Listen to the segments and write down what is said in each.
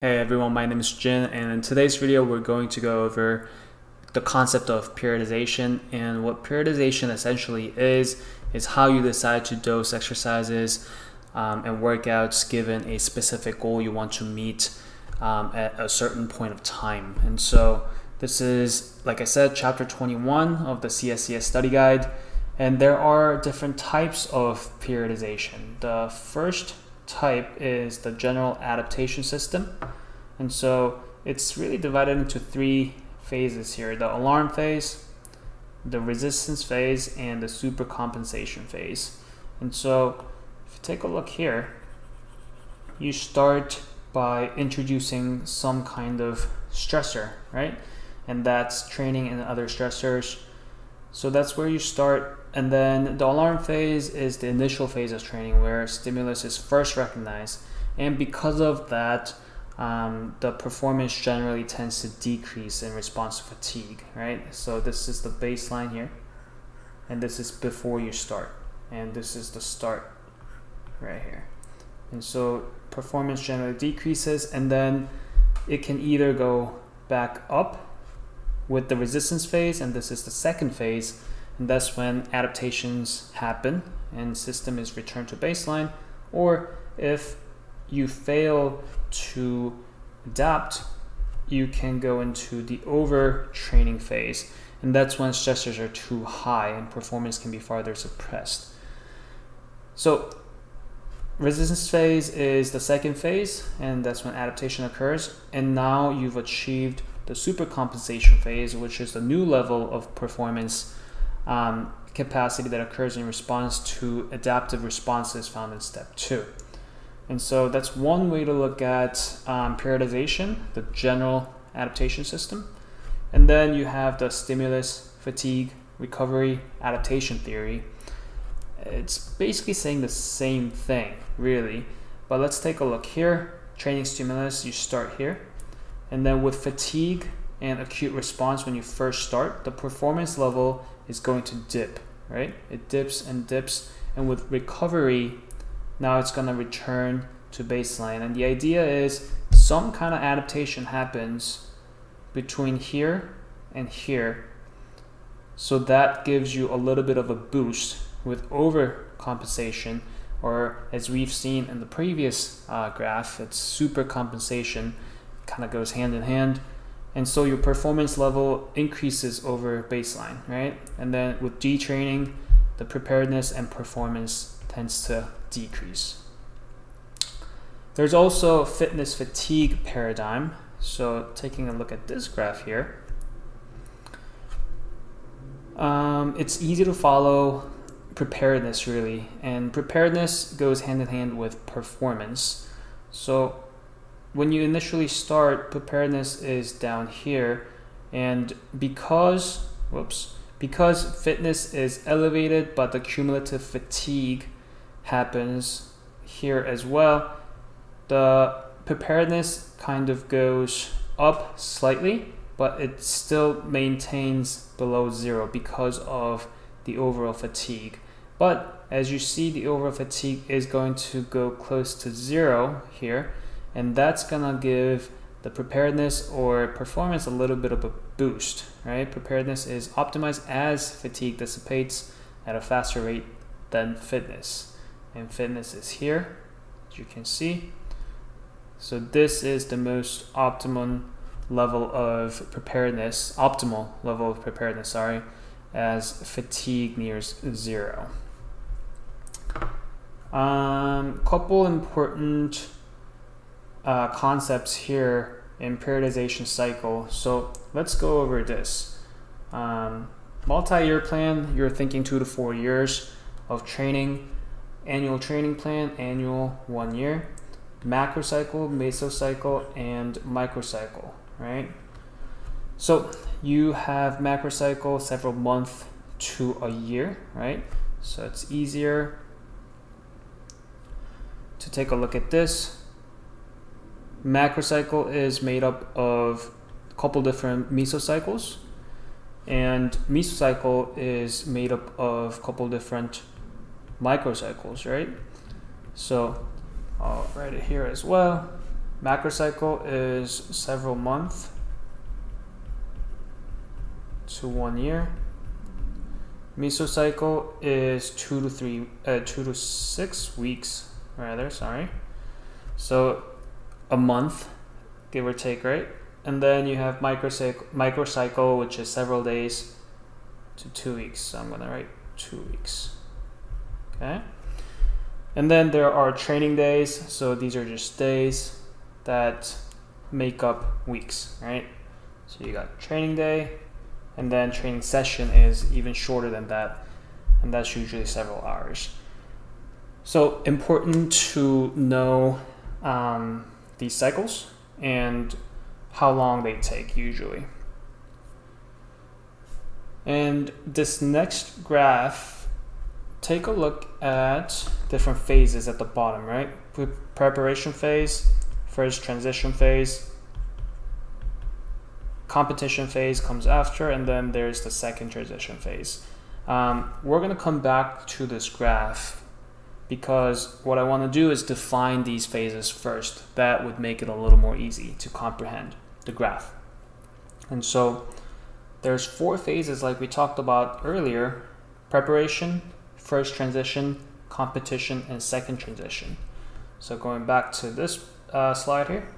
Hey everyone, my name is Jin and in today's video we're going to go over the concept of periodization and what periodization essentially is is how you decide to dose exercises um, and workouts given a specific goal you want to meet um, at a certain point of time. And so this is, like I said, chapter 21 of the CSCS study guide and there are different types of periodization. The first type is the general adaptation system. And so it's really divided into three phases here, the alarm phase, the resistance phase, and the supercompensation phase. And so if you take a look here, you start by introducing some kind of stressor, right? And that's training and other stressors. So that's where you start and then the alarm phase is the initial phase of training where stimulus is first recognized. And because of that, um, the performance generally tends to decrease in response to fatigue, right? So this is the baseline here. And this is before you start. And this is the start right here. And so performance generally decreases and then it can either go back up with the resistance phase and this is the second phase and that's when adaptations happen and system is returned to baseline or if you fail to adapt you can go into the overtraining phase. And that's when stressors are too high and performance can be farther suppressed. So resistance phase is the second phase and that's when adaptation occurs. And now you've achieved the supercompensation phase which is the new level of performance um, capacity that occurs in response to adaptive responses found in step two. And so that's one way to look at um, periodization, the general adaptation system. And then you have the stimulus, fatigue, recovery, adaptation theory. It's basically saying the same thing, really. But let's take a look here. Training stimulus, you start here. And then with fatigue and acute response when you first start, the performance level is going to dip, right? It dips and dips. And with recovery, now it's going to return to baseline. And the idea is some kind of adaptation happens between here and here. So that gives you a little bit of a boost with overcompensation, or as we've seen in the previous uh, graph, it's super compensation, kind of goes hand in hand and so your performance level increases over baseline, right? And then with detraining, the preparedness and performance tends to decrease. There's also fitness fatigue paradigm. So taking a look at this graph here, um, it's easy to follow preparedness really, and preparedness goes hand in hand with performance. So when you initially start, preparedness is down here. And because, whoops, because fitness is elevated, but the cumulative fatigue happens here as well, the preparedness kind of goes up slightly, but it still maintains below zero because of the overall fatigue. But as you see, the overall fatigue is going to go close to zero here and that's gonna give the preparedness or performance a little bit of a boost, right? Preparedness is optimized as fatigue dissipates at a faster rate than fitness. And fitness is here, as you can see. So this is the most optimum level of preparedness, optimal level of preparedness, sorry, as fatigue nears zero. Um, couple important uh, concepts here in periodization cycle. So let's go over this. Um, multi-year plan, you're thinking two to four years of training. Annual training plan, annual one year. Macro cycle, mesocycle, and microcycle, right? So you have macro cycle several months to a year, right? So it's easier to take a look at this macrocycle is made up of a couple different mesocycles and mesocycle is made up of a couple different microcycles right so I'll write it here as well Macrocycle is several months to one year. Mesocycle is two to three, uh, two to six weeks, rather. Sorry. So a month, give or take, right? And then you have microcycle, microcycle, which is several days to two weeks. So I'm gonna write two weeks. Okay. And then there are training days. So these are just days that make up weeks, right? So you got training day, and then training session is even shorter than that, and that's usually several hours. So important to know um, these cycles and how long they take usually. And this next graph, take a look at different phases at the bottom, right? Preparation phase, first transition phase, competition phase comes after, and then there's the second transition phase. Um, we're going to come back to this graph because what I want to do is define these phases first. That would make it a little more easy to comprehend the graph. And so there's four phases like we talked about earlier, preparation, first transition, competition, and second transition. So going back to this uh, slide here,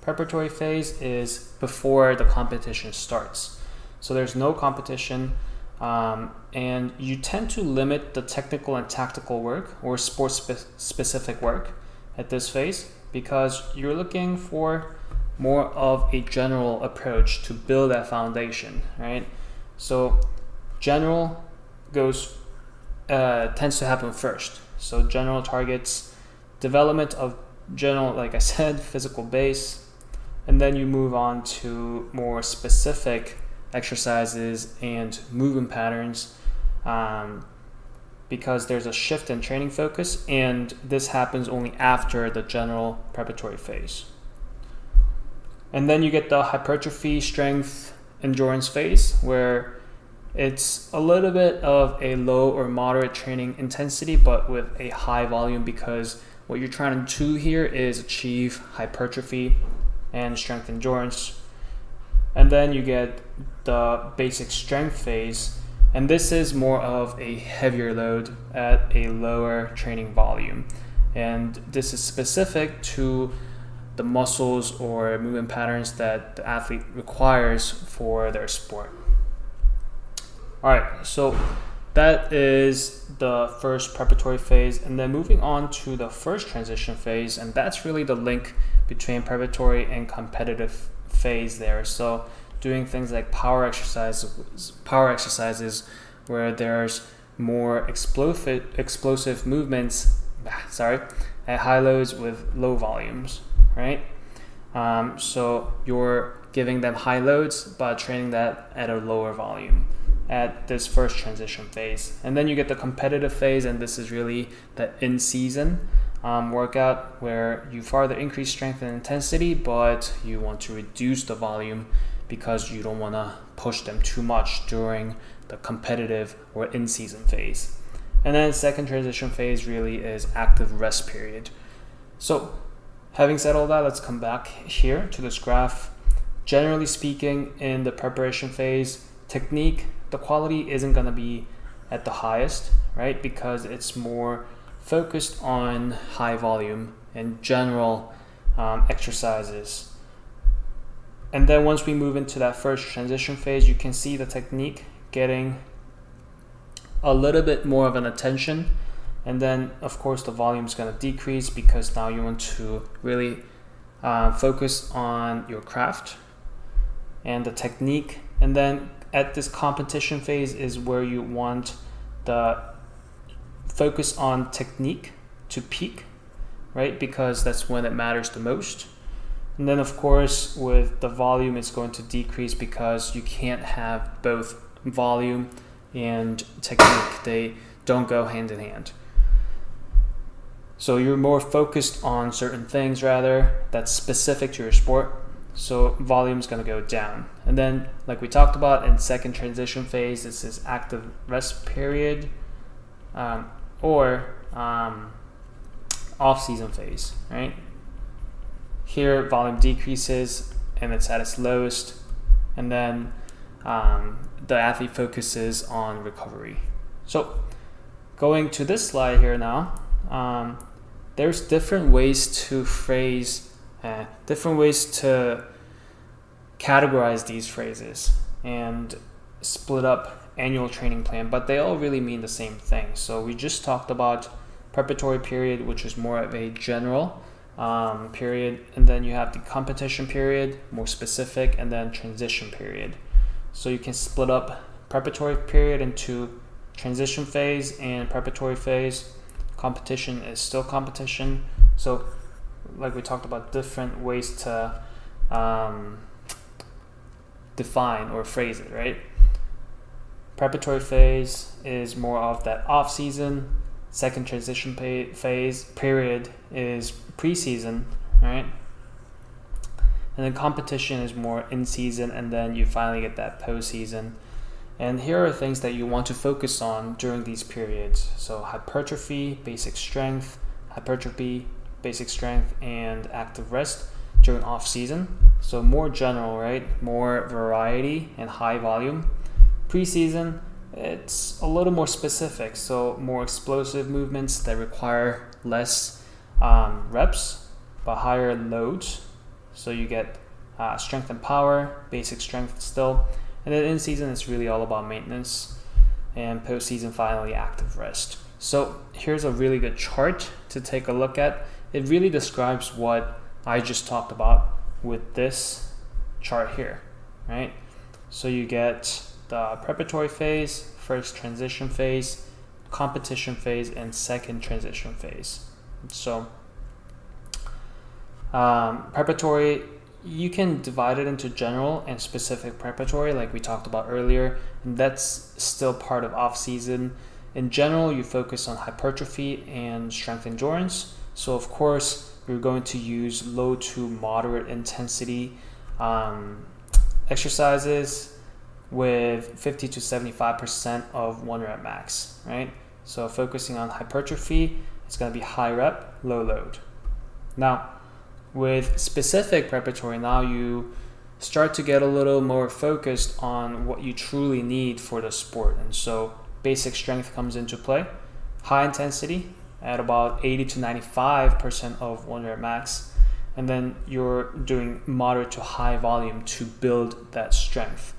preparatory phase is before the competition starts. So there's no competition um, and you tend to limit the technical and tactical work or sports spe specific work at this phase because you're looking for more of a general approach to build that foundation, right? So general goes uh, tends to happen first. So general targets development of general, like I said, physical base, and then you move on to more specific exercises and movement patterns um, because there's a shift in training focus, and this happens only after the general preparatory phase. And then you get the hypertrophy, strength, endurance phase, where it's a little bit of a low or moderate training intensity, but with a high volume because what you're trying to do here is achieve hypertrophy and strength endurance. And then you get the basic strength phase, and this is more of a heavier load at a lower training volume. And this is specific to the muscles or movement patterns that the athlete requires for their sport. All right, so that is the first preparatory phase, and then moving on to the first transition phase, and that's really the link between preparatory and competitive phase there. So doing things like power exercises, power exercises where there's more explosive explosive movements. Sorry, at high loads with low volumes, right? Um, so you're giving them high loads, but training that at a lower volume at this first transition phase. And then you get the competitive phase, and this is really the in season um, workout where you farther increase strength and intensity, but you want to reduce the volume because you don't want to push them too much during the competitive or in season phase. And then second transition phase really is active rest period. So having said all that, let's come back here to this graph. Generally speaking, in the preparation phase, technique, the quality isn't going to be at the highest, right? Because it's more focused on high volume and general um, exercises and then once we move into that first transition phase, you can see the technique getting a little bit more of an attention. And then, of course, the volume is going to decrease because now you want to really uh, focus on your craft and the technique. And then at this competition phase is where you want the focus on technique to peak, right? Because that's when it matters the most. And then of course with the volume it's going to decrease because you can't have both volume and technique. They don't go hand in hand. So you're more focused on certain things rather that's specific to your sport. So volume is going to go down. And then like we talked about in second transition phase, this is active rest period um, or um, off season phase, right? here volume decreases and it's at its lowest, and then um, the athlete focuses on recovery. So, going to this slide here now, um, there's different ways to phrase, uh, different ways to categorize these phrases and split up annual training plan, but they all really mean the same thing. So we just talked about preparatory period, which is more of a general um, period, and then you have the competition period, more specific, and then transition period. So you can split up preparatory period into transition phase and preparatory phase. Competition is still competition. So, like we talked about, different ways to um, define or phrase it, right? Preparatory phase is more of that off season. Second transition phase period is preseason, right? And then competition is more in season, and then you finally get that postseason. And here are things that you want to focus on during these periods. So hypertrophy, basic strength, hypertrophy, basic strength, and active rest during off season. So more general, right? More variety and high volume. Preseason, it's a little more specific. So more explosive movements that require less um, reps but higher loads. So you get uh, strength and power, basic strength still. And then in season, it's really all about maintenance. And postseason, finally, active rest. So here's a really good chart to take a look at. It really describes what I just talked about with this chart here, right? So you get the preparatory phase, first transition phase, competition phase, and second transition phase. So um, preparatory, you can divide it into general and specific preparatory, like we talked about earlier, and that's still part of off season. In general, you focus on hypertrophy and strength endurance. So of course, you're going to use low to moderate intensity um, exercises with 50 to 75% of one rep max, right? So focusing on hypertrophy, it's going to be high rep, low load. Now, with specific preparatory, now you start to get a little more focused on what you truly need for the sport. And so basic strength comes into play, high intensity, at about 80 to 95% of one rep max. And then you're doing moderate to high volume to build that strength.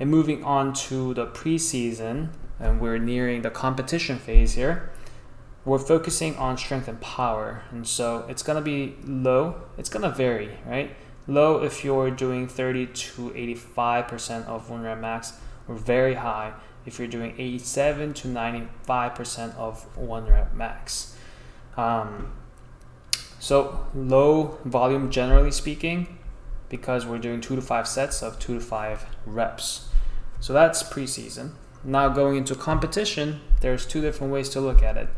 And moving on to the preseason, and we're nearing the competition phase here, we're focusing on strength and power. And so it's to be low, it's to vary, right? Low if you're doing 30 to 85% of one rep max, or very high if you're doing 87 to 95% of one rep max. Um, so low volume generally speaking, because we're doing two to five sets of two to five reps. So that's preseason. Now going into competition, there's two different ways to look at it.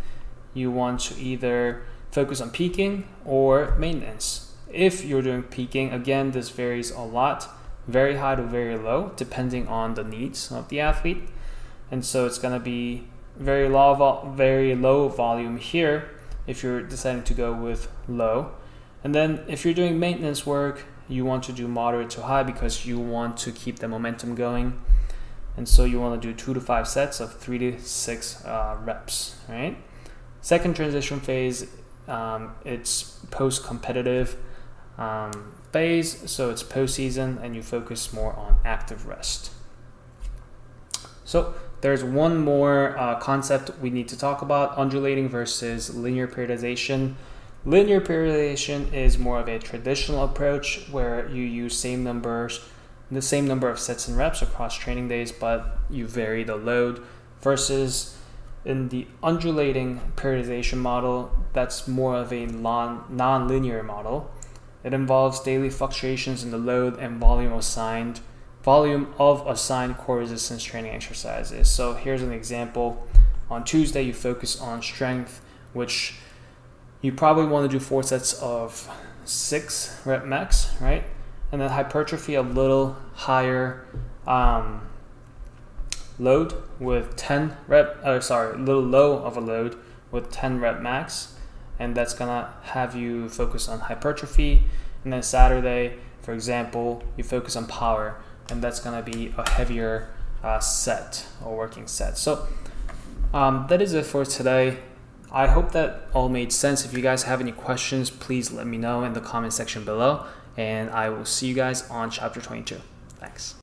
You want to either focus on peaking or maintenance. If you're doing peaking, again, this varies a lot, very high to very low, depending on the needs of the athlete and so it's going to be very low, very low volume here if you're deciding to go with low. And then if you're doing maintenance work, you want to do moderate to high because you want to keep the momentum going. And so you want to do two to five sets of three to six uh, reps, right? Second transition phase, um, it's post-competitive um, phase, so it's postseason and you focus more on active rest. So there's one more uh, concept we need to talk about, undulating versus linear periodization. Linear periodization is more of a traditional approach where you use same numbers, the same number of sets and reps across training days, but you vary the load versus in the undulating periodization model, that's more of a non-linear model. It involves daily fluctuations in the load and volume assigned volume of assigned core resistance training exercises. So here's an example. On Tuesday, you focus on strength, which you probably want to do four sets of six rep max, right? And then hypertrophy a little higher um, load with 10 rep, uh, sorry, a little low of a load with 10 rep max. And that's gonna have you focus on hypertrophy And then Saturday, for example, you focus on power, and that's gonna be a heavier uh, set or working set. So um, that is it for today. I hope that all made sense. If you guys have any questions, please let me know in the comment section below, and I will see you guys on chapter 22.